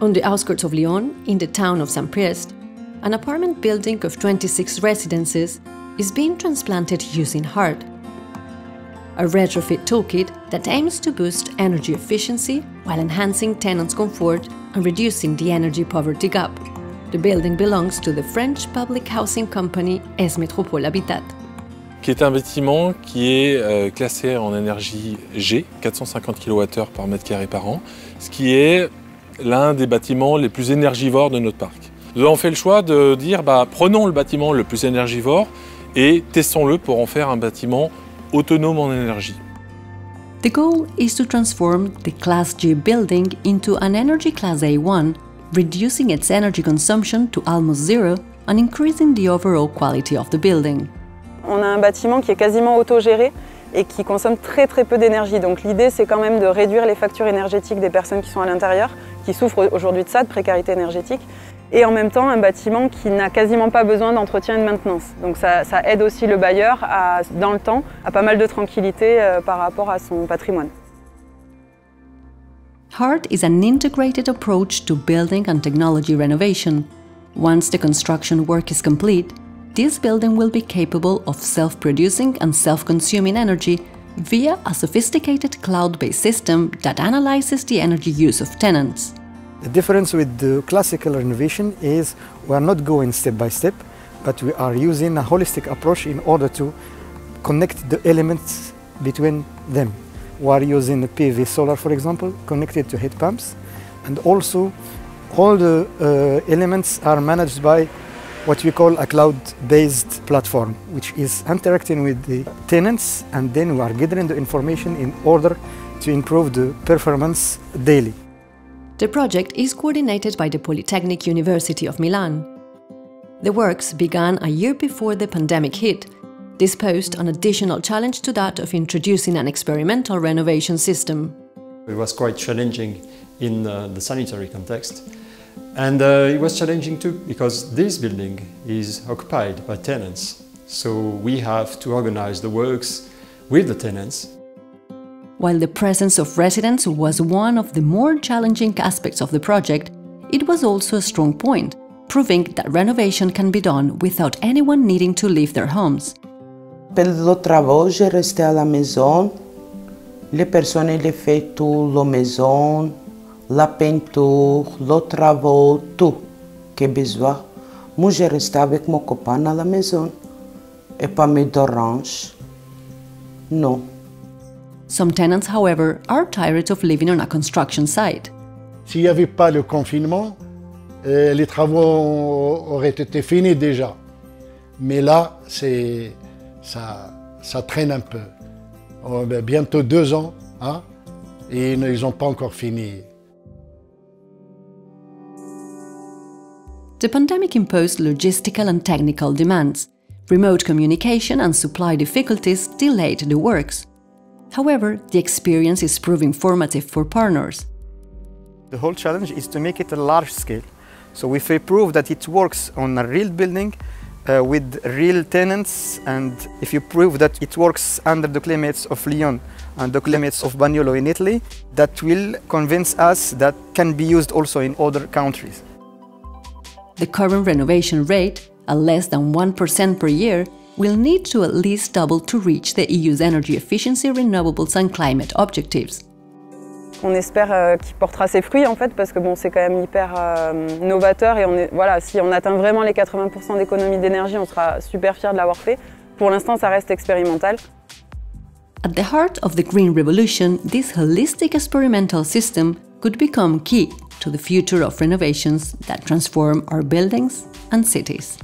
On the outskirts of Lyon, in the town of Saint-Priest, an apartment building of 26 residences is being transplanted using HEART, a retrofit toolkit that aims to boost energy efficiency while enhancing tenants' comfort and reducing the energy poverty gap. The building belongs to the French public housing company Est Métropole Habitat. qui est un bâtiment qui est euh, classé en énergie G, 450 kWh par mètre carré par an, ce qui est l'un des bâtiments les plus énergivores de notre parc. Nous avons fait le choix de dire bah, prenons le bâtiment le plus énergivore et testons-le pour en faire un bâtiment autonome en énergie. The goal is to transform the Class G building into an Energy Class A1, reducing its energy consumption to almost zero and increasing the overall quality of the building. On a un bâtiment qui est quasiment autogéré et qui consomme très très peu d'énergie. Donc l'idée c'est quand même de réduire les factures énergétiques des personnes qui sont à l'intérieur, qui souffrent aujourd'hui de ça, de précarité énergétique, et en même temps un bâtiment qui n'a quasiment pas besoin d'entretien et de maintenance. Donc ça, aide aussi le bailleur dans le temps à pas mal de tranquillité euh, par rapport à son patrimoine. HART. Once the construction work is complete, this building will be capable of self-producing and self-consuming energy via a sophisticated cloud-based system that analyzes the energy use of tenants. The difference with the classical renovation is we are not going step by step, but we are using a holistic approach in order to connect the elements between them. We are using the PV solar, for example, connected to heat pumps, and also all the uh, elements are managed by what we call a cloud-based platform, which is interacting with the tenants, and then we are gathering the information in order to improve the performance daily. The project is coordinated by the Polytechnic University of Milan. The works began a year before the pandemic hit. This posed an additional challenge to that of introducing an experimental renovation system. It was quite challenging in uh, the sanitary context. And uh, it was challenging too because this building is occupied by tenants. So we have to organize the works with the tenants while the presence of residents was one of the more challenging aspects of the project, it was also a strong point, proving that renovation can be done without anyone needing to leave their homes. Pelo travaux, je restais à la maison. Les personnes les fait tout, la maison, la peinture, le travaux, tout que besoin. Moi, je restais avec mon copain à la maison. Et pas me d'orange. Non. Some tenants, however, are tired of living on a construction site. S'il n'y avait pas le confinement, euh, les travaux auraient été finis déjà. Mais là, ça, ça traîne un peu. Oh, ben, bientôt deux ans, hein, et ils n'ont pas encore fini. The pandemic imposed logistical and technical demands. Remote communication and supply difficulties delayed the works. However, the experience is proving formative for partners. The whole challenge is to make it a large scale. So if we prove that it works on a real building uh, with real tenants and if you prove that it works under the climates of Lyon and the climates of Bagnolo in Italy, that will convince us that can be used also in other countries. The current renovation rate, at less than 1% per year, will need to at least double to reach the EU's energy efficiency, renewables and climate objectives. On espère euh, qu'il portera ses fruits en fait parce que bon c'est quand même hyper euh, novateur et on est, voilà si on atteint vraiment les 80% d'économie d'énergie on sera super fiers de l'avoir fait. Pour l'instant ça reste expérimental. At the heart of the green revolution, this holistic experimental system could become key to the future of renovations that transform our buildings and cities.